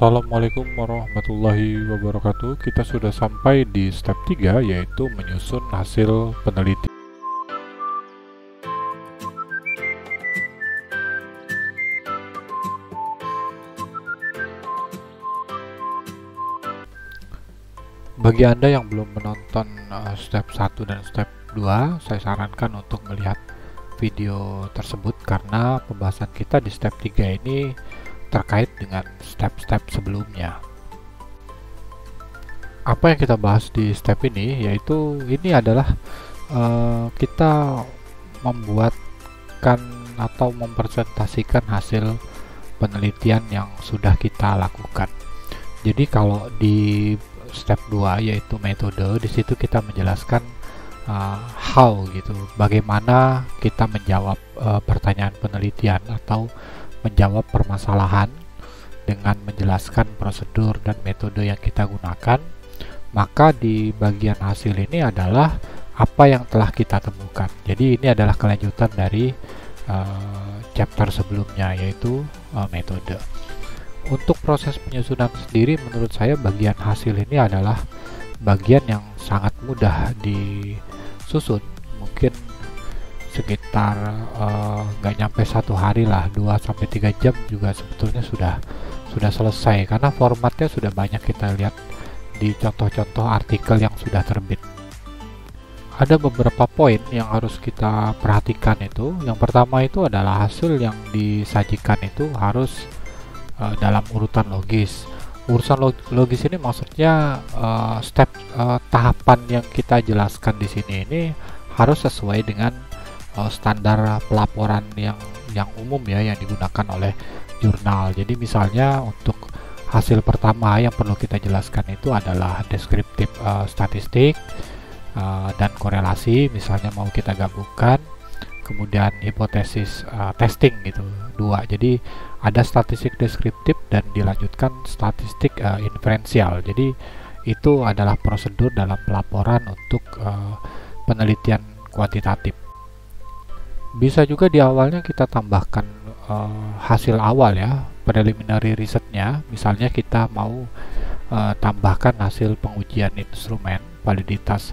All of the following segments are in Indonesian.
Assalamualaikum warahmatullahi wabarakatuh. Kita sudah sampai di step 3 yaitu menyusun hasil penelitian. Bagi Anda yang belum menonton uh, step 1 dan step 2 Saya sarankan untuk melihat video tersebut Karena pembahasan kita di step 3 ini terkait dengan step-step sebelumnya. Apa yang kita bahas di step ini yaitu ini adalah uh, kita membuatkan atau mempresentasikan hasil penelitian yang sudah kita lakukan. Jadi kalau di step 2 yaitu metode di situ kita menjelaskan uh, how gitu bagaimana kita menjawab uh, pertanyaan penelitian atau menjawab permasalahan dengan menjelaskan prosedur dan metode yang kita gunakan, maka di bagian hasil ini adalah apa yang telah kita temukan. Jadi ini adalah kelanjutan dari uh, chapter sebelumnya yaitu uh, metode. Untuk proses penyusunan sendiri menurut saya bagian hasil ini adalah bagian yang sangat mudah disusun. Mungkin sekitar eh, nggak uh, nyampe satu hari lah 2 sampai tiga jam juga sebetulnya sudah sudah selesai. Karena formatnya sudah banyak kita lihat di contoh-contoh artikel yang sudah terbit. Ada beberapa poin yang harus kita perhatikan itu. Yang pertama itu adalah hasil yang disajikan itu harus uh, dalam urutan logis. Urusan log logis ini maksudnya uh, step uh, tahapan yang kita jelaskan di sini ini harus sesuai dengan uh, standar pelaporan yang yang umum ya yang digunakan oleh jurnal. Jadi misalnya untuk hasil pertama yang perlu kita jelaskan itu adalah deskriptif uh, statistik uh, dan korelasi. Misalnya mau kita gabungkan, kemudian hipotesis uh, testing gitu dua. Jadi ada statistik deskriptif dan dilanjutkan statistik uh, inferensial. Jadi itu adalah prosedur dalam pelaporan untuk uh, penelitian kuantitatif bisa juga di awalnya kita tambahkan uh, hasil awal ya preliminary risetnya. Misalnya kita mau uh, tambahkan hasil pengujian instrumen validitas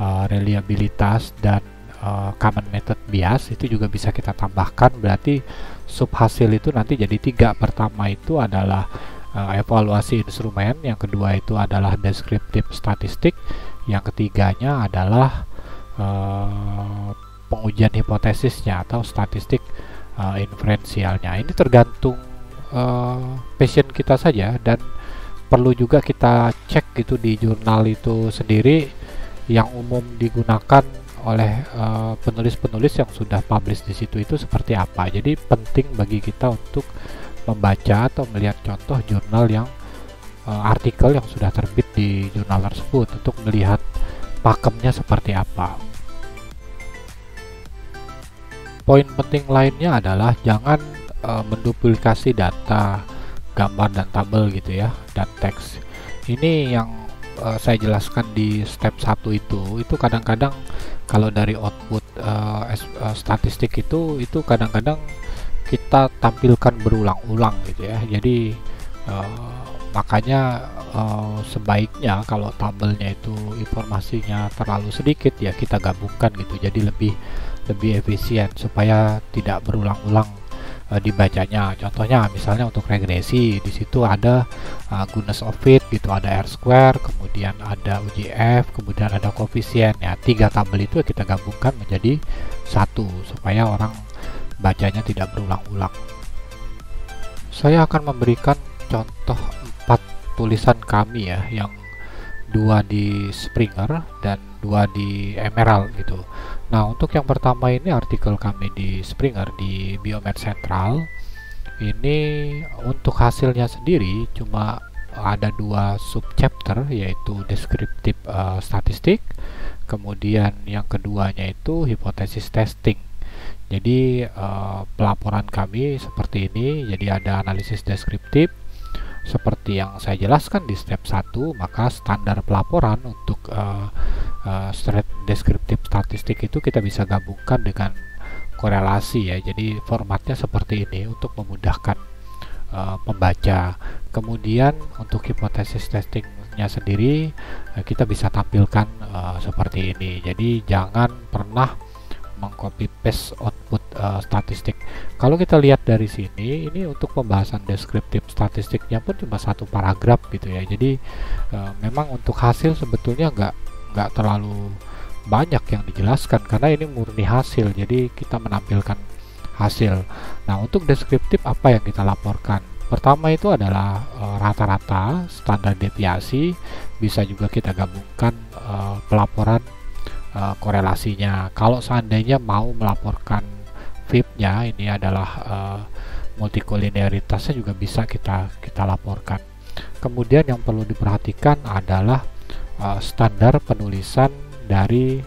uh, reliabilitas dan uh, common method bias itu juga bisa kita tambahkan. Berarti sub hasil itu nanti jadi tiga. Pertama itu adalah uh, evaluasi instrumen yang kedua itu adalah deskriptif statistik yang ketiganya adalah uh, pengujian hipotesisnya atau statistik uh, inferensialnya. Ini tergantung uh, passion kita saja dan perlu juga kita cek gitu di jurnal itu sendiri yang umum digunakan oleh uh, penulis-penulis uh, yang sudah publish di situ itu seperti apa. Jadi penting bagi kita untuk membaca atau melihat contoh jurnal yang uh, artikel yang sudah terbit di jurnal tersebut untuk melihat pakemnya seperti apa. Poin penting lainnya adalah jangan uh, menduplikasi data, gambar dan tabel gitu ya, dan teks. Ini yang uh, saya jelaskan di step 1 itu, itu kadang-kadang kalau dari output uh, uh, statistik itu itu kadang-kadang kita tampilkan berulang-ulang gitu ya. Jadi uh, makanya uh, sebaiknya kalau tabelnya itu informasinya terlalu sedikit ya kita gabungkan gitu. Jadi lebih lebih efisien supaya tidak berulang-ulang uh, dibacanya. Contohnya misalnya untuk regresi di situ ada uh, goodness of fit gitu, ada R square, kemudian ada UJF, kemudian ada koefisien ya. Tiga tabel itu kita gabungkan menjadi satu supaya orang bacanya tidak berulang-ulang. Saya akan memberikan contoh empat tulisan kami ya yang dua di Springer dan dua di Emerald gitu. Nah, untuk yang pertama ini artikel kami di Springer di Biomed Central. Ini untuk hasilnya sendiri cuma ada dua subchapter yaitu deskriptif uh, statistik, kemudian yang keduanya itu hipotesis testing. Jadi uh, pelaporan kami seperti ini, jadi ada analisis deskriptif, seperti yang saya jelaskan di step 1 maka standar pelaporan untuk uh, uh, statistik itu kita bisa gabungkan dengan korelasi ya. Jadi formatnya seperti ini untuk memudahkan uh, pembaca. Kemudian untuk hipotesis testingnya sendiri kita bisa tampilkan uh, seperti ini. Jadi jangan pernah mengcopy paste output uh, statistik. Kalau kita lihat dari sini ini untuk pembahasan deskriptif statistiknya pun cuma satu paragraf gitu ya. Jadi uh, memang untuk hasil sebetulnya nggak nggak terlalu banyak yang dijelaskan karena ini murni hasil. Jadi kita menampilkan hasil. Nah untuk deskriptif apa yang kita laporkan? Pertama itu adalah eh, rata-rata uh, standar deviasi. Bisa juga kita gabungkan uh, pelaporan uh, korelasinya. Kalau seandainya mau melaporkan VIP-nya ini adalah uh, multikolinearitasnya juga bisa kita kita laporkan. Kemudian yang perlu diperhatikan adalah uh, standar penulisan dari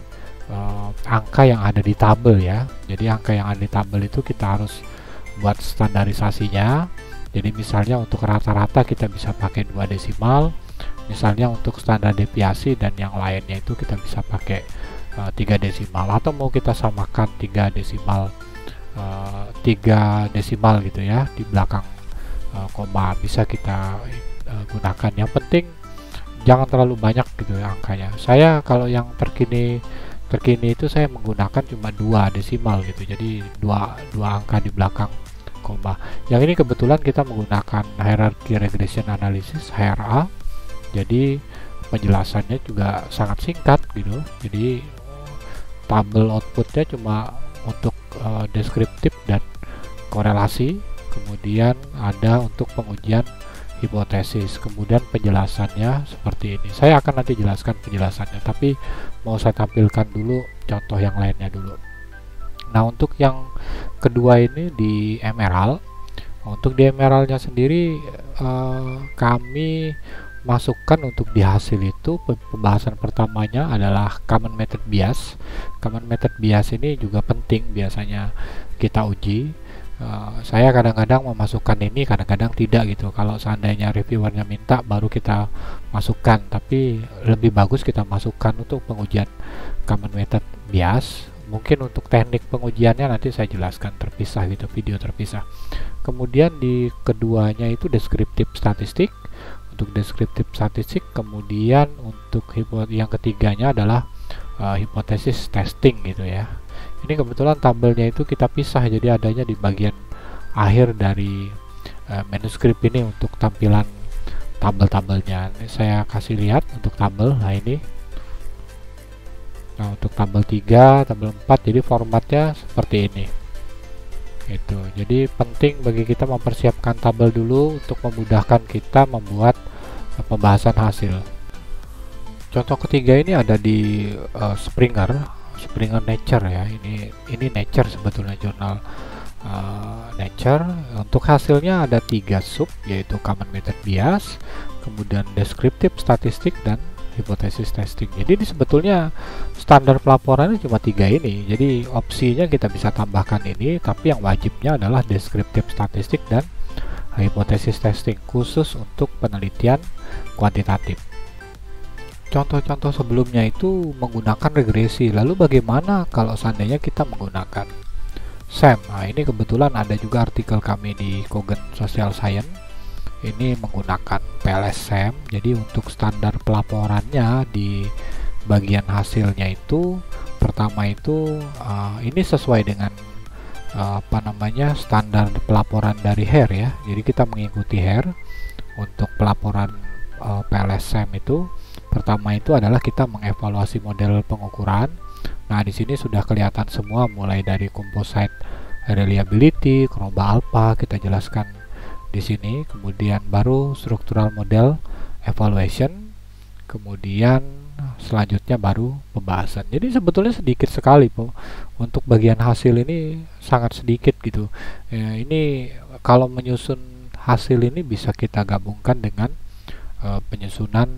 uh, angka yang ada di tabel ya. Jadi angka yang ada di tabel itu kita harus buat standarisasinya. Jadi misalnya untuk rata-rata kita bisa pakai dua desimal misalnya untuk standar deviasi dan yang lainnya itu kita bisa pakai uh, tiga desimal atau mau kita samakan tiga desimal uh, tiga desimal gitu ya di belakang uh, koma. Bisa kita uh, gunakan. Yang penting jangan terlalu banyak gitu ya angkanya. Saya kalau yang terkini terkini itu saya menggunakan cuma dua desimal gitu. Jadi dua dua angka di belakang koma. Yang ini kebetulan kita menggunakan hierarchy regression analysis HRA jadi penjelasannya juga sangat singkat gitu. Jadi tabel outputnya cuma untuk uh, deskriptif dan korelasi. Kemudian ada untuk pengujian hipotesis kemudian penjelasannya seperti ini. Saya akan nanti jelaskan penjelasannya tapi mau saya tampilkan dulu contoh yang lainnya dulu. Nah untuk yang kedua ini di emerald. Untuk di emeraldnya sendiri eh, kami masukkan untuk di hasil itu pembahasan pertamanya adalah common method bias. Common method bias ini juga penting biasanya kita uji. Uh, saya kadang-kadang memasukkan ini kadang-kadang tidak gitu. Kalau seandainya reviewernya minta baru kita masukkan. Tapi lebih bagus kita masukkan untuk pengujian common method bias. Mungkin untuk teknik pengujiannya nanti saya jelaskan terpisah gitu video terpisah. Kemudian di keduanya itu deskriptif statistik untuk deskriptif statistik kemudian untuk yang ketiganya adalah uh, hipotesis testing gitu ya. Ini kebetulan tabelnya itu kita pisah jadi adanya di bagian akhir dari uh, manuskrip ini untuk tampilan tabel-tabelnya. Ini saya kasih lihat untuk tabel nah ini. Nah untuk tabel 3 tabel 4 jadi formatnya seperti ini itu jadi penting bagi kita mempersiapkan tabel dulu untuk memudahkan kita membuat uh, pembahasan hasil. Contoh ketiga ini ada di uh, Springer Springer Nature ya. Ini ini Nature sebetulnya jurnal uh, Nature. Untuk hasilnya ada tiga sub yaitu common method bias kemudian deskriptif statistik dan hipotesis testing jadi ini sebetulnya standar pelaporannya cuma tiga ini. Jadi opsinya kita bisa tambahkan ini tapi yang wajibnya adalah deskriptif statistik dan hipotesis testing khusus untuk penelitian kuantitatif. Contoh-contoh sebelumnya itu menggunakan regresi. Lalu bagaimana kalau seandainya kita menggunakan SEM nah ini kebetulan ada juga artikel kami di Kogen Social Science ini menggunakan PLS SEM jadi untuk standar pelaporannya di bagian hasilnya itu pertama itu uh, ini sesuai dengan uh, apa namanya standar pelaporan dari HAIR ya. Jadi kita mengikuti HAIR untuk pelaporan uh, PLS SEM itu. Pertama itu adalah kita mengevaluasi model pengukuran. Nah, di sini sudah kelihatan semua mulai dari composite reliability, kroba alpha kita jelaskan di sini, kemudian baru struktural model evaluation, kemudian selanjutnya baru pembahasan. Jadi sebetulnya sedikit sekali po untuk bagian hasil ini sangat sedikit gitu. Ya, ini kalau menyusun hasil ini bisa kita gabungkan dengan uh, penyusunan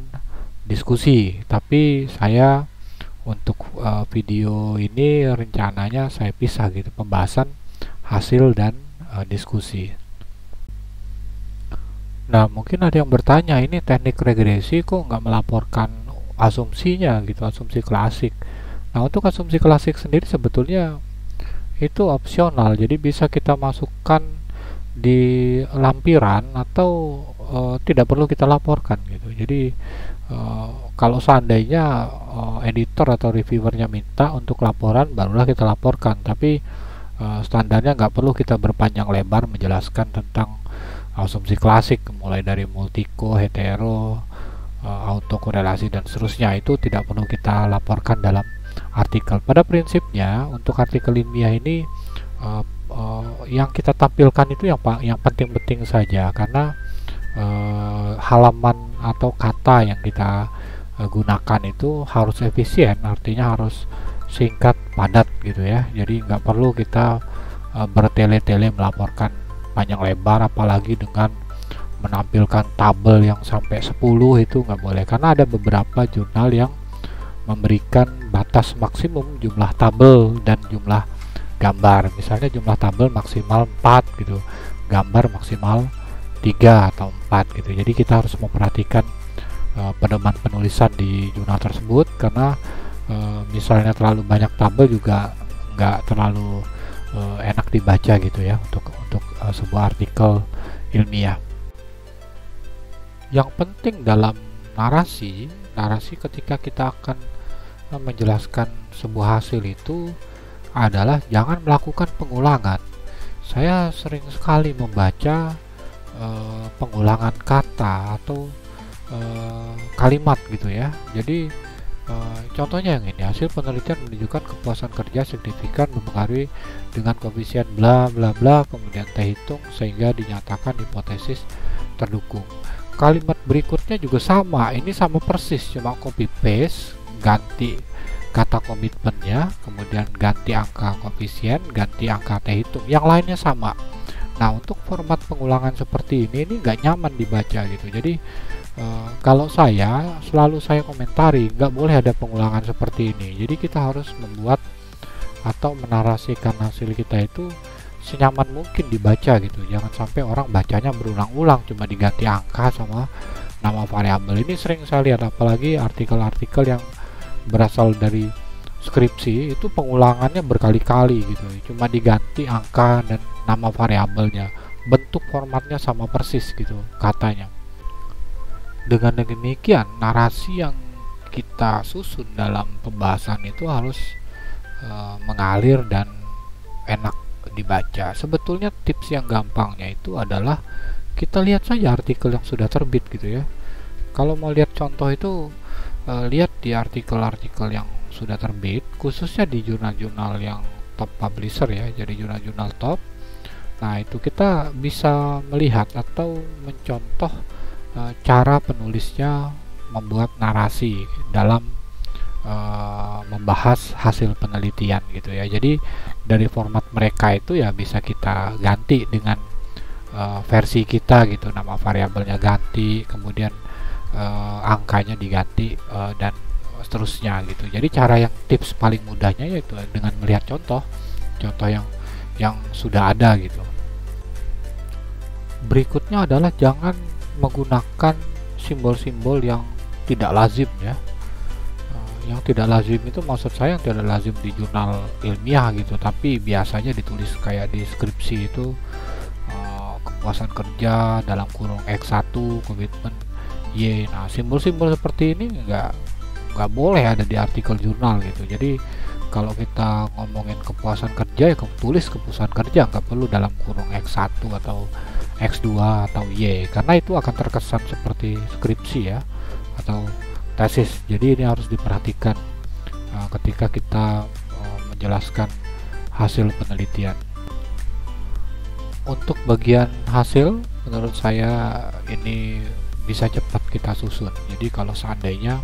diskusi tapi saya untuk uh, video ini rencananya saya pisah gitu pembahasan hasil dan uh, diskusi nah mungkin ada yang bertanya ini teknik regresi kok nggak melaporkan asumsinya? Gitu asumsi klasik. Nah untuk asumsi klasik sendiri sebetulnya itu opsional. Jadi bisa kita masukkan di lampiran atau uh, tidak perlu kita laporkan gitu. Jadi uh, kalau seandainya uh, editor atau reviewernya minta untuk laporan barulah kita laporkan. Tapi uh, standarnya nggak perlu kita berpanjang lebar menjelaskan tentang asumsi klasik mulai dari multiko hetero uh, autokorelasi dan seterusnya. Itu tidak perlu kita laporkan dalam artikel. Pada prinsipnya untuk artikel ilmiah ini uh, uh, yang kita tampilkan itu yang yang penting-penting saja. Karena uh, halaman atau kata yang kita uh, gunakan itu harus efisien artinya harus singkat padat gitu ya. Jadi nggak perlu kita uh, bertele-tele melaporkan panjang lebar apalagi dengan menampilkan tabel yang sampai 10 itu nggak boleh. Karena ada beberapa jurnal yang memberikan batas maksimum jumlah tabel dan jumlah gambar. Misalnya jumlah tabel maksimal 4 gitu gambar maksimal 3 atau 4 gitu. Jadi kita harus memperhatikan uh, pedoman penulisan di jurnal tersebut karena uh, misalnya terlalu banyak tabel juga nggak terlalu uh, enak dibaca gitu ya untuk untuk sebuah artikel ilmiah yang penting dalam narasi narasi ketika kita akan menjelaskan sebuah hasil itu adalah jangan melakukan pengulangan. Saya sering sekali membaca uh, pengulangan kata atau uh, kalimat gitu ya. Jadi contohnya yang ini hasil penelitian menunjukkan kepuasan kerja signifikan mempengaruhi dengan koefisien bla bla bla kemudian T hitung sehingga dinyatakan hipotesis terdukung. Kalimat berikutnya juga sama, ini sama persis cuma copy paste ganti kata komitmennya, kemudian ganti angka koefisien, ganti angka T hitung. Yang lainnya sama. Nah, untuk format pengulangan seperti ini ini nggak nyaman dibaca gitu. Jadi e, kalau saya selalu saya komentari nggak boleh ada pengulangan seperti ini. Jadi kita harus membuat atau menarasikan hasil kita itu senyaman mungkin dibaca gitu. Jangan sampai orang bacanya berulang-ulang cuma diganti angka sama nama variabel. Ini sering saya lihat apalagi artikel-artikel yang berasal dari skripsi itu pengulangannya berkali-kali gitu cuma diganti angka dan nama variabelnya bentuk formatnya sama persis gitu katanya dengan demikian narasi yang kita susun dalam pembahasan itu harus uh, mengalir dan enak dibaca. Sebetulnya tips yang gampangnya itu adalah kita lihat saja artikel yang sudah terbit gitu ya. Kalau mau lihat contoh itu uh, lihat di artikel-artikel yang sudah terbit khususnya di jurnal-jurnal yang top publisher ya jadi jurnal-jurnal top. Nah itu kita bisa melihat atau mencontoh uh, cara penulisnya membuat narasi dalam uh, membahas hasil penelitian gitu ya. Jadi dari format mereka itu ya bisa kita ganti dengan uh, versi kita gitu. Nama variabelnya ganti kemudian uh, angkanya diganti uh, dan seterusnya gitu. Jadi cara yang tips paling mudahnya yaitu dengan melihat contoh contoh yang yang sudah ada gitu. Berikutnya adalah jangan menggunakan simbol-simbol yang tidak lazim ya. Uh, yang tidak lazim itu maksud saya yang tidak lazim di jurnal ilmiah gitu tapi biasanya ditulis kayak di skripsi itu uh, kepuasan kerja dalam kurung X1 komitmen Y. Nah simbol-simbol seperti ini enggak nggak boleh ada di artikel jurnal gitu. Jadi kalau kita ngomongin kepuasan kerja ya tulis kepuasan kerja nggak perlu dalam kurung X1 atau X2 atau Y karena itu akan terkesan seperti skripsi ya atau tesis. Jadi ini harus diperhatikan uh, ketika kita uh, menjelaskan hasil penelitian. Untuk bagian hasil menurut saya ini bisa cepat kita susun. Jadi kalau seandainya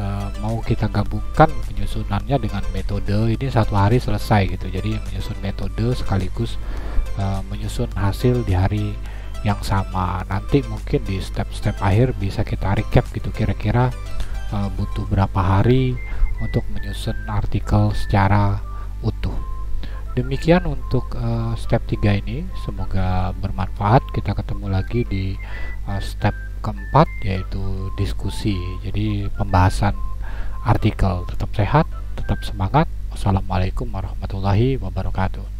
uh, mau kita gabungkan penyusunannya dengan metode ini satu hari selesai gitu. Jadi menyusun metode sekaligus uh, menyusun hasil di hari yang sama. Nanti mungkin di step-step akhir bisa kita recap gitu kira-kira uh, butuh berapa hari untuk menyusun artikel secara utuh. Demikian untuk uh, step 3 ini. Semoga bermanfaat. Kita ketemu lagi di uh, step keempat yaitu diskusi. Jadi pembahasan artikel. Tetap sehat tetap semangat. Wassalamualaikum warahmatullahi wabarakatuh